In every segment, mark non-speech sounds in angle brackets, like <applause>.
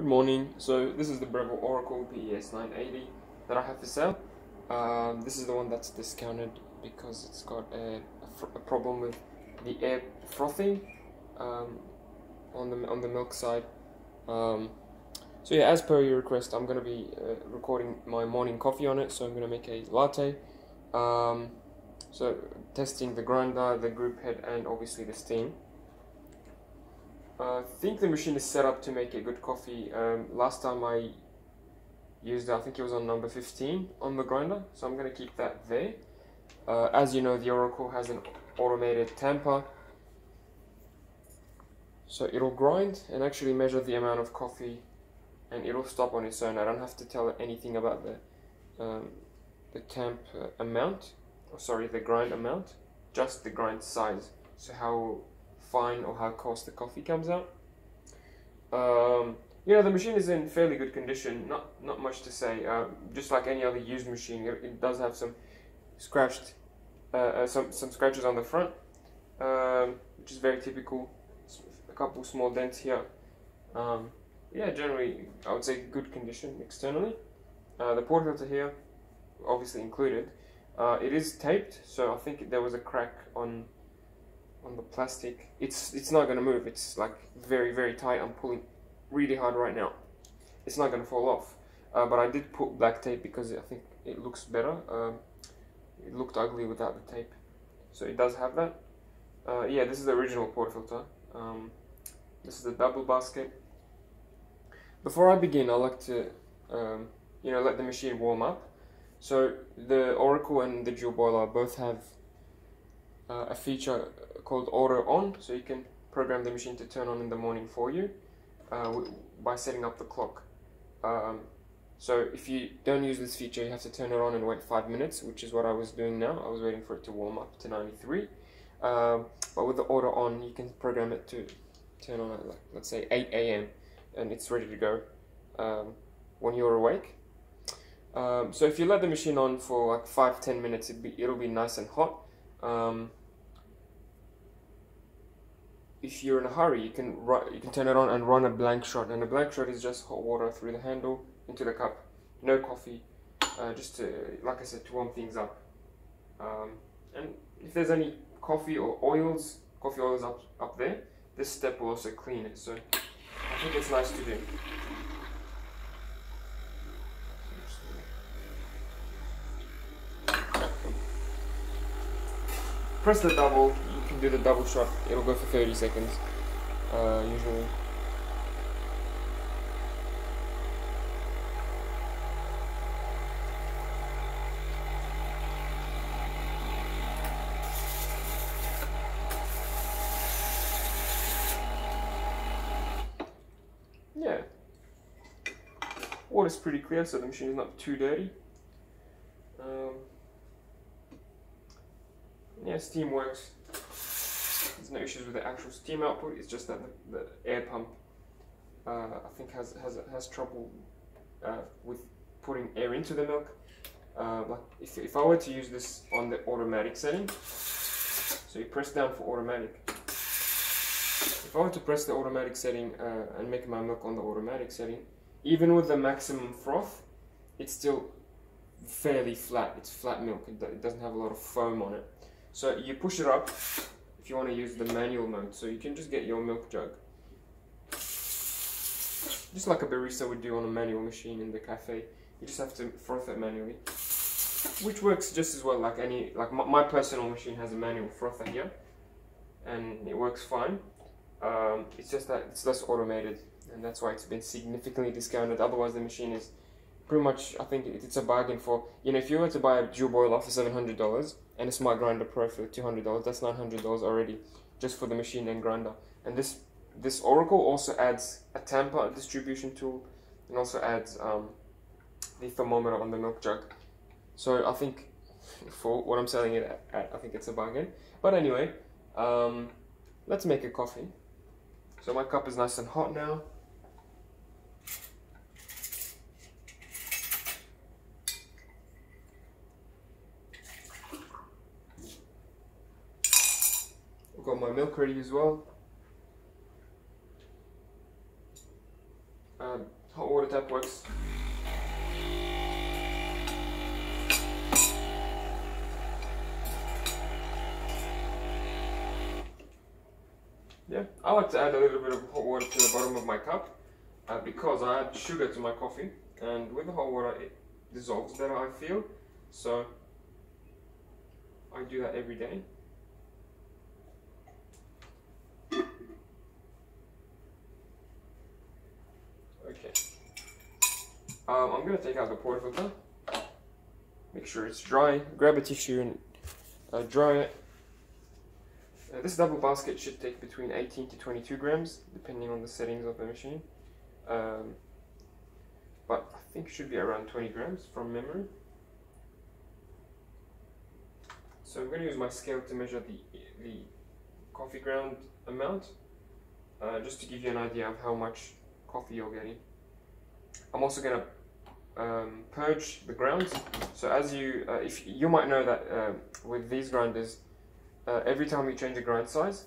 Good morning. So this is the Breville Oracle BES 980 that I have for sale. Um, this is the one that's discounted because it's got a, a, a problem with the air frothing um, on the on the milk side. Um, so yeah, as per your request, I'm gonna be uh, recording my morning coffee on it. So I'm gonna make a latte. Um, so testing the grinder, the group head, and obviously the steam. I think the machine is set up to make a good coffee. Um, last time I used it, I think it was on number 15 on the grinder, so I'm going to keep that there. Uh, as you know, the Oracle has an automated tamper, so it'll grind and actually measure the amount of coffee and it'll stop on its own. I don't have to tell it anything about the, um, the tamp uh, amount, or sorry, the grind amount, just the grind size. So how fine or how coarse the coffee comes out. Um, you know, the machine is in fairly good condition, not not much to say. Uh, just like any other used machine, it, it does have some scratched, uh, uh, some some scratches on the front, um, which is very typical. A couple small dents here. Um, yeah, generally, I would say good condition externally. Uh, the portafilter here, obviously included. Uh, it is taped, so I think there was a crack on on the plastic, it's it's not gonna move. It's like very very tight. I'm pulling really hard right now. It's not gonna fall off. Uh, but I did put black tape because I think it looks better. Um, it looked ugly without the tape, so it does have that. Uh, yeah, this is the original portafilter. Um, this is the double basket. Before I begin, I like to, um, you know, let the machine warm up. So the Oracle and the dual boiler both have uh, a feature called auto on so you can program the machine to turn on in the morning for you uh, by setting up the clock. Um, so if you don't use this feature you have to turn it on and wait five minutes which is what I was doing now. I was waiting for it to warm up to 93 um, but with the auto on you can program it to turn on at like let's say 8 a.m and it's ready to go um, when you're awake. Um, so if you let the machine on for like 5-10 minutes it'll be, it'll be nice and hot. Um, if you're in a hurry, you can you can turn it on and run a blank shot. And a blank shot is just hot water through the handle into the cup, no coffee, uh, just to, like I said, to warm things up. Um, and if there's any coffee or oils, coffee oils up up there, this step will also clean it. So I think it's nice to do. Press the double do the double shot, it'll go for 30 seconds, uh, usually. Yeah. Water's pretty clear, so the machine is not too dirty. Um, yeah, steam works no issues with the actual steam output. It's just that the, the air pump, uh, I think, has has has trouble uh, with putting air into the milk. Uh, like if if I were to use this on the automatic setting, so you press down for automatic. If I were to press the automatic setting uh, and make my milk on the automatic setting, even with the maximum froth, it's still fairly flat. It's flat milk. It, it doesn't have a lot of foam on it. So you push it up you want to use the manual mode. So you can just get your milk jug. Just like a barista would do on a manual machine in the cafe. You just have to froth it manually. Which works just as well like any, like my, my personal machine has a manual frother here. And it works fine. Um, it's just that it's less automated. And that's why it's been significantly discounted. Otherwise the machine is pretty much, I think it's a bargain for, you know, if you were to buy a dual boiler for $700 and a smart grinder pro for $200, that's $900 already just for the machine and grinder. And this this Oracle also adds a tamper distribution tool and also adds um, the thermometer on the milk jug. So I think for what I'm selling it at, at I think it's a bargain. But anyway, um, let's make a coffee. So my cup is nice and hot now. I've got my milk ready as well. Uh, hot water tap works. Yeah, I like to add a little bit of hot water to the bottom of my cup uh, because I add sugar to my coffee and with the hot water it dissolves better I feel so I do that every day. Okay. Um, I'm going to take out the portafilter. Make sure it's dry. Grab a tissue and uh, dry it. Uh, this double basket should take between 18 to 22 grams, depending on the settings of the machine. Um, but I think it should be around 20 grams from memory. So I'm going to use my scale to measure the, the coffee ground amount, uh, just to give you an idea of how much coffee you're getting. I'm also going to um, purge the grounds. So as you, uh, if you might know that uh, with these grinders, uh, every time you change the grind size,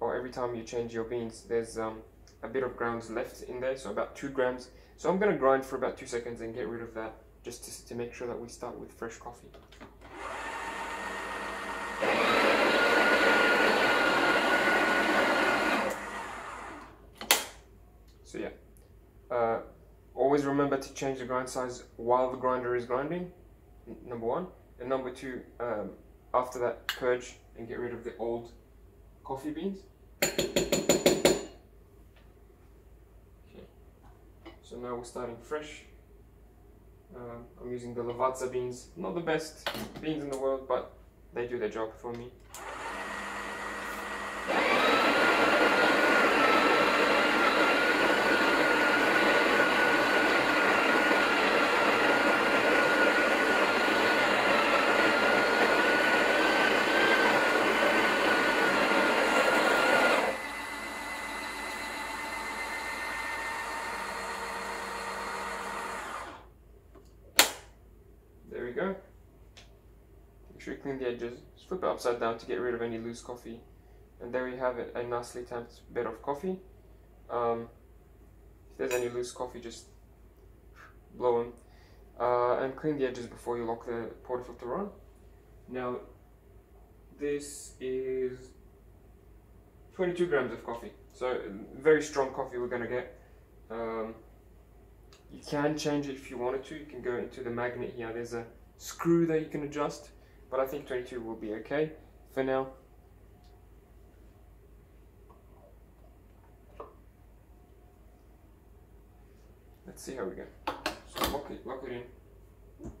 or every time you change your beans, there's um, a bit of grounds left in there, so about two grams. So I'm going to grind for about two seconds and get rid of that, just to, to make sure that we start with fresh coffee. So yeah, uh, always remember to change the grind size while the grinder is grinding, number one. And number two, um, after that, purge and get rid of the old coffee beans. Okay. So now we're starting fresh. Uh, I'm using the Lavazza beans, not the best beans in the world, but they do their job for me. There we go. Make sure you clean the edges. Just flip it upside down to get rid of any loose coffee. And there we have it, a nicely tamped bed of coffee. Um, if there's any loose coffee, just blow them. Uh, and clean the edges before you lock the portafilter on. Now, this is 22 grams of coffee. So, very strong coffee we're going to get. Um, you can change it if you wanted to. You can go into the magnet here. There's a screw that you can adjust, but I think 22 will be okay for now. Let's see how we go. So lock it, lock it in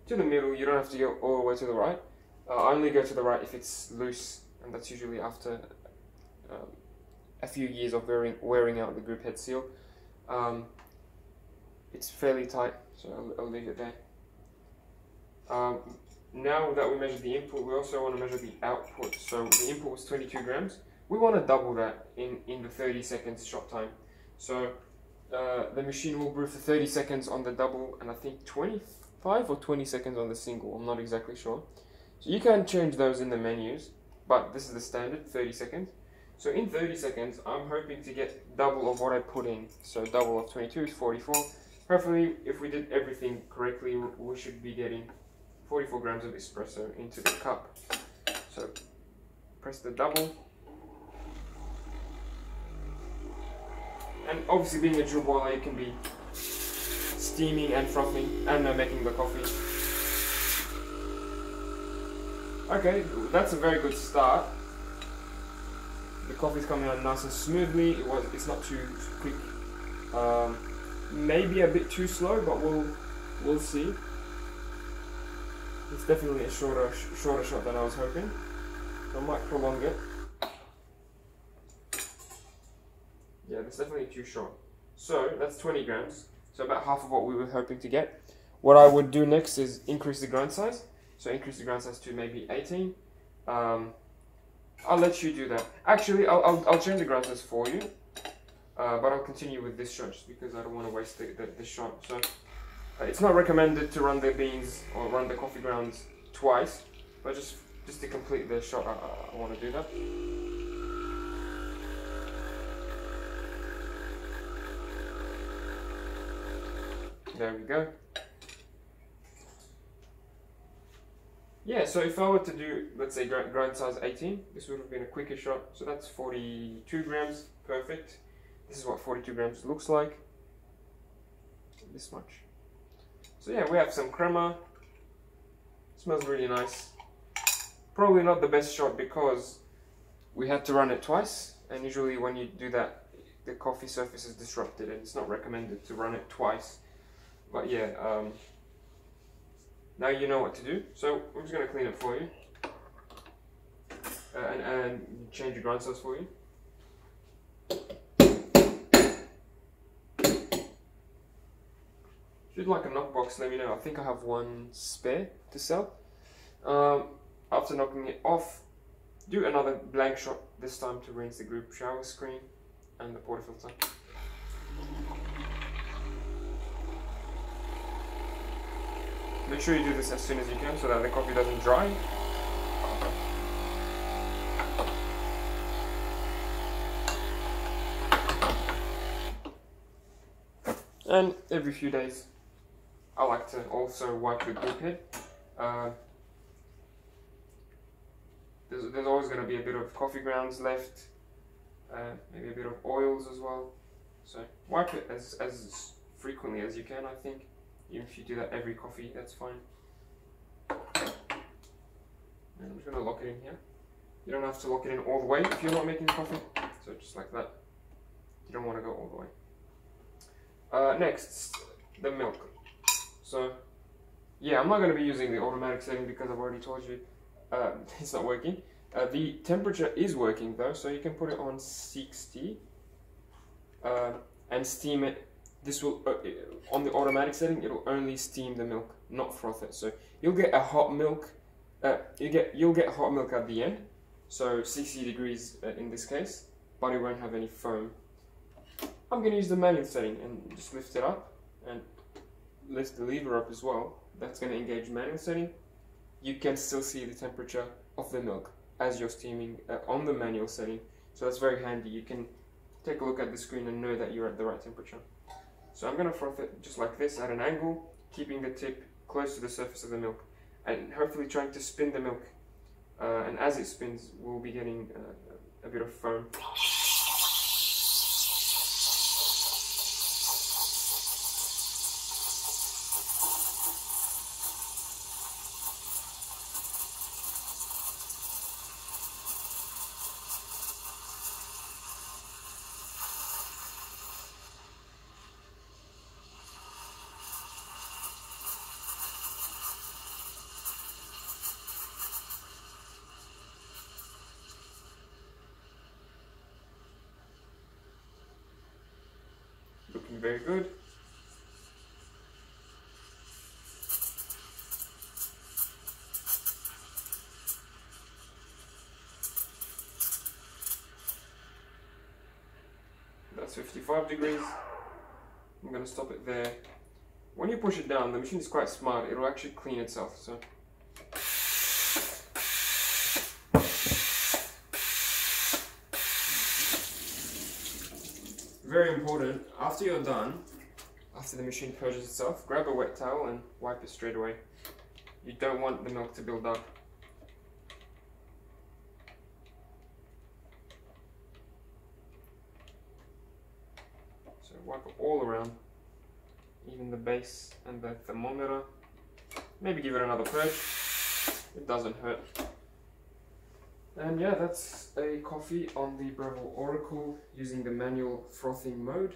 to the middle. You don't have to go all the way to the right. Uh, only go to the right if it's loose, and that's usually after um, a few years of wearing wearing out the group head seal. Um, it's fairly tight, so I'll, I'll leave it there. Um, now that we measured the input, we also want to measure the output. So the input was 22 grams. We want to double that in, in the 30 seconds shot time. So uh, the machine will brew for 30 seconds on the double and I think 25 or 20 seconds on the single. I'm not exactly sure. So you can change those in the menus, but this is the standard, 30 seconds. So in 30 seconds, I'm hoping to get double of what I put in. So double of 22 is 44. Hopefully, if we did everything correctly, we should be getting 44 grams of espresso into the cup. So press the double. And obviously being a dual boiler, it can be steaming and frothing and uh, making the coffee. Okay, that's a very good start. The coffee's coming out nice and smoothly. It was, it's not too quick. Um, maybe a bit too slow, but we'll we'll see. It's definitely a shorter shorter shot than I was hoping. So I might prolong it. Yeah, that's definitely too short. So that's 20 grams. So about half of what we were hoping to get. What I would do next is increase the grind size. So increase the grind size to maybe 18. Um, I'll let you do that. Actually, I'll, I'll, I'll change the grind size for you. Uh, but I'll continue with this shot just because I don't want to waste the, the, the shot. So Uh, it's not recommended to run the beans or run the coffee grounds twice, but just just to complete the shot, I, I want to do that. there we go. Yeah, so if I were to do, let's say, grind size 18, this would have been a quicker shot. So that's 42 grams, perfect. This is what 42 grams looks like. This much. So yeah, we have some crema. Smells really nice. Probably not the best shot because we had to run it twice. And usually when you do that, the coffee surface is disrupted and it's not recommended to run it twice. But yeah, um, now you know what to do. So I'm just going to clean it for you. Uh, and, and change the grind size for you. If you'd like a knockbox, let me know. I think I have one spare to sell. Um, after knocking it off, do another blank shot, this time to rinse the group shower screen and the portafilter. Make sure you do this as soon as you can so that the coffee doesn't dry. And every few days I like to also wipe the group head. Uh, there's, there's always going to be a bit of coffee grounds left, uh, maybe a bit of oils as well. So wipe it as, as frequently as you can, I think. Even if you do that every coffee, that's fine. And I'm just going to lock it in here. You don't have to lock it in all the way if you're not making coffee. So just like that. You don't want to go all the way. Uh, next, the milk. So, yeah, I'm not going to be using the automatic setting because I've already told you uh, <laughs> it's not working. Uh, the temperature is working though, so you can put it on 60 uh, and steam it. This will, uh, on the automatic setting, it'll only steam the milk, not froth it. So you'll get a hot milk, uh, you get, you'll get hot milk at the end, so 60 degrees uh, in this case, but it won't have any foam. I'm going to use the manual setting and just lift it up and lift the lever up as well, that's going to engage manual setting, you can still see the temperature of the milk as you're steaming uh, on the manual setting. So that's very handy. You can take a look at the screen and know that you're at the right temperature. So I'm going to froth it just like this at an angle, keeping the tip close to the surface of the milk and hopefully trying to spin the milk. Uh, and as it spins, we'll be getting uh, a bit of foam. Very good. That's 55 degrees. I'm going to stop it there. When you push it down, the machine is quite smart. It'll actually clean itself. So very important, after you're done, after the machine purges itself, grab a wet towel and wipe it straight away. You don't want the milk to build up. So wipe it all around, even the base and the thermometer. Maybe give it another purge, it doesn't hurt. And yeah, that's a coffee on the Breville Oracle using the manual frothing mode.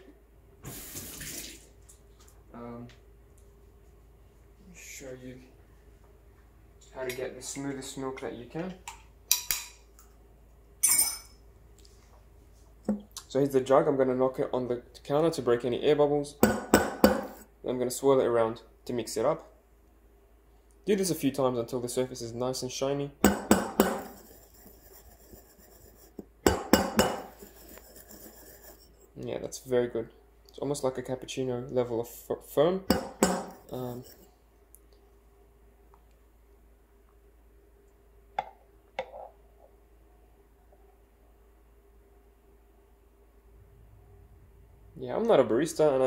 Um, show you how to get the smoothest milk that you can. So here's the jug, I'm going to knock it on the counter to break any air bubbles. I'm going to swirl it around to mix it up. Do this a few times until the surface is nice and shiny. Yeah, that's very good. It's almost like a cappuccino level of foam. Um, yeah, I'm not a barista and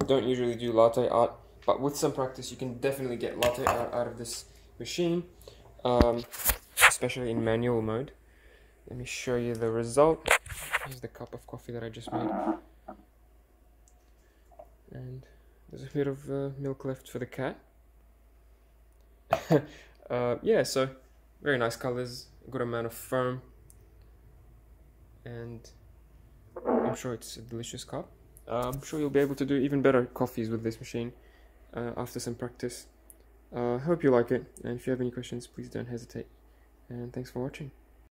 I don't usually do latte art but with some practice, you can definitely get latte out, out of this machine, um, especially in manual mode. Let me show you the result. Here's the cup of coffee that I just made. And there's a bit of uh, milk left for the cat. <laughs> uh, yeah, so very nice colors, good amount of foam, and I'm sure it's a delicious cup. Uh, I'm sure you'll be able to do even better coffees with this machine uh, after some practice. I uh, hope you like it, and if you have any questions, please don't hesitate. And thanks for watching.